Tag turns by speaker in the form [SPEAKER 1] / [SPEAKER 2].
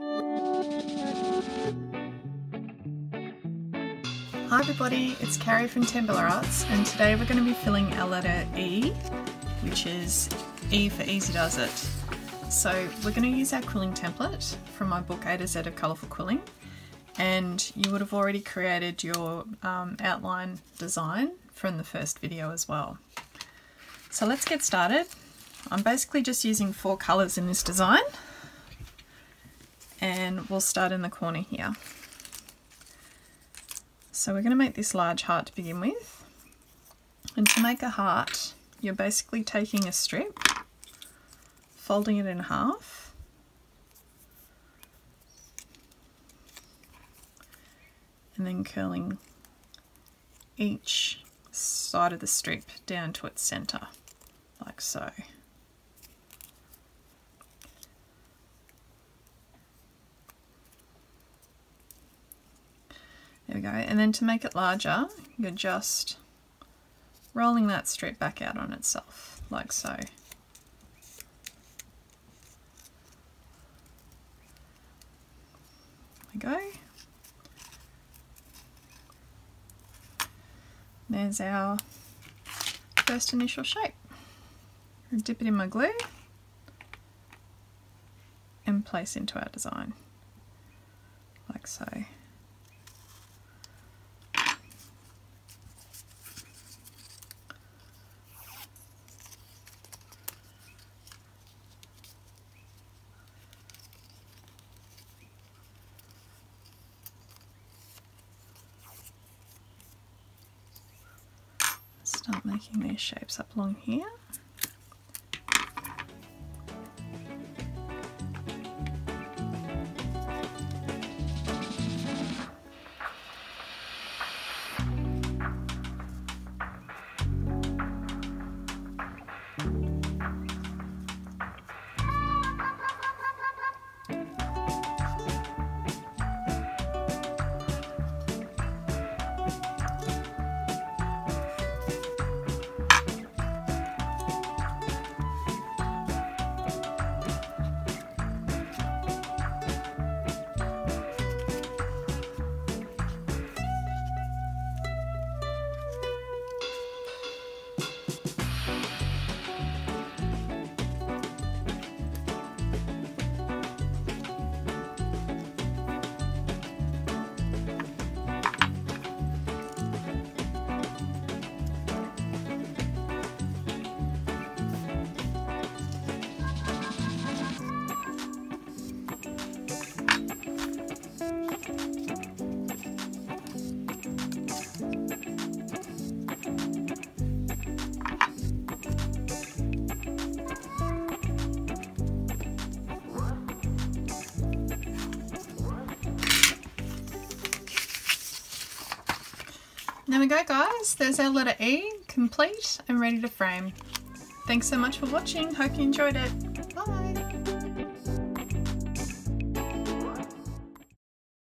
[SPEAKER 1] Hi everybody, it's Carrie from Tambella Arts and today we're going to be filling our letter E, which is E for Easy Does It. So we're going to use our quilling template from my book A to Z of Colourful Quilling and you would have already created your um, outline design from the first video as well. So let's get started. I'm basically just using four colours in this design and we'll start in the corner here. So we're going to make this large heart to begin with. And to make a heart, you're basically taking a strip, folding it in half, and then curling each side of the strip down to its centre, like so. We go. And then to make it larger, you're just rolling that strip back out on itself, like so. There we go. There's our first initial shape. dip it in my glue and place into our design, like so. Start making these shapes up along here. There we go guys, there's our letter E, complete and ready to frame. Thanks so much for watching, hope you enjoyed it. Bye!